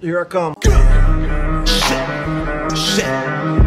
Here I come. Shit. Shit.